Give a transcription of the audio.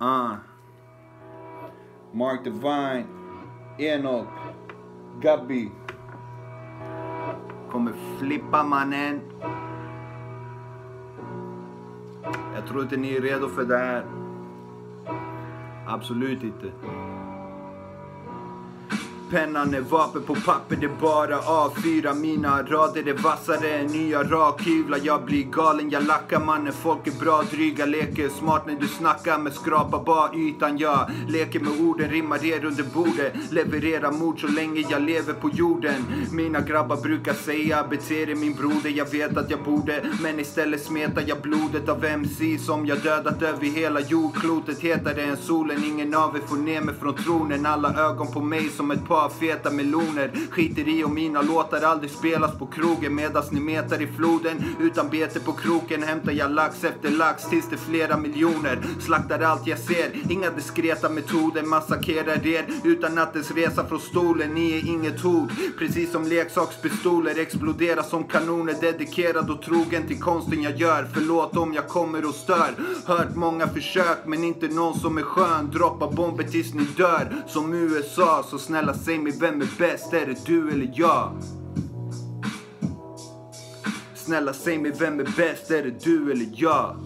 Uh. Mark Divine, Enoch, Gabby. Kommer flippa mannen. Jag tror inte ni är redo för det här. Absolut inte. Pennan är vapen på papper, det är bara A4 Mina rader är vassare än nya rakhyvlar. Jag blir galen, jag lackar. Mannen Folk är bra, dryga, leker smart när du snackar Men skrapa bara ytan, jag leker med orden Rimmar er under bordet. Levererar mord så länge jag lever på jorden. Mina grabbar brukar säga bete er min broder. Jag vet att jag borde Men istället smetar jag blodet av MC Som jag dödat över hela jordklotet. Hetare än solen, ingen av er får ner mig från tronen. Alla ögon på mig som ett par feta meloner. Skiter i om mina låtar aldrig spelas på krogen Medans ni metar i floden. Utan bete på kroken hämtar jag lax efter lax tills det är flera miljoner. Slaktar allt jag ser, inga diskreta metoder. Massakrerar er utan att ens resa från stolen. Ni är inget hot, precis som leksakspistoler Exploderar som kanoner, dedikerad och trogen till konsten jag gör. Förlåt om jag kommer och stör. Hört många försök men inte någon som är skön. Droppa bomber tills ni dör, som USA Så snälla säg mig vem är bäst, är det du eller jag? Snälla säg mig vem är bäst, är det du eller jag?